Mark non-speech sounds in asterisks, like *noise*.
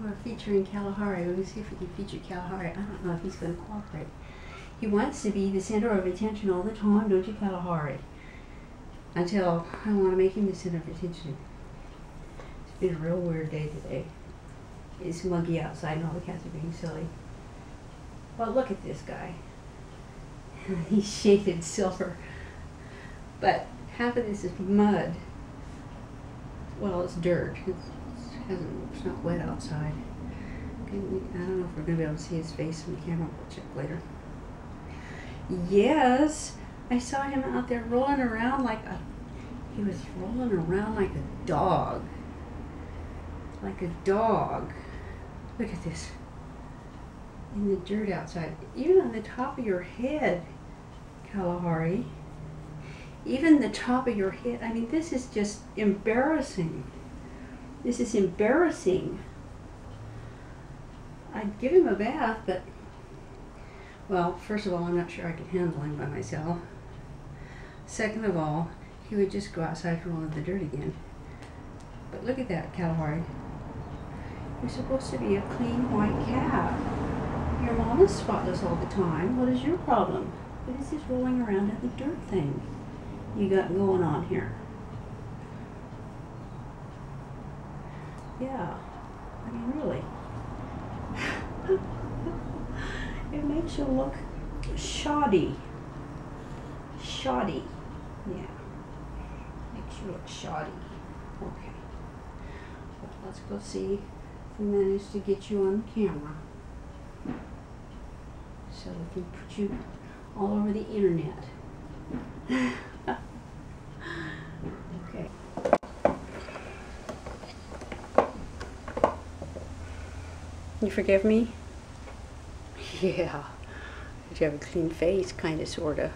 We're featuring Kalahari. Me see if we can feature Kalahari. I don't know if he's going to cooperate. He wants to be the center of attention all the time, don't you, Kalahari? Until I want to make him the center of attention. It's been a real weird day today. It's muggy outside and all the cats are being silly. But look at this guy. *laughs* He's shaded silver. But half of this is mud. Well, it's dirt. It's, hasn't, it's not wet outside. I don't know if we're going to be able to see his face in the camera. We'll check later. Yes, I saw him out there rolling around like a. He was rolling around like a dog. Like a dog. Look at this. In the dirt outside. Even on the top of your head, Kalahari. Even the top of your head. I mean, this is just embarrassing. This is embarrassing. I'd give him a bath, but, well, first of all, I'm not sure I can handle him by myself. Second of all, he would just go outside and roll in the dirt again. But look at that, Kalahari. You're supposed to be a clean white cat. Your mom is spotless all the time. What is your problem? What is this rolling around in the dirt thing you got going on here? Yeah, I mean, really. *laughs* it makes you look shoddy. Shoddy. Yeah. Makes you look shoddy. Okay. But let's go see if we manage to get you on camera. So we can put you all over the internet. *laughs* okay. Can you forgive me? *laughs* Yeah. You have a clean face, kind of, sort of.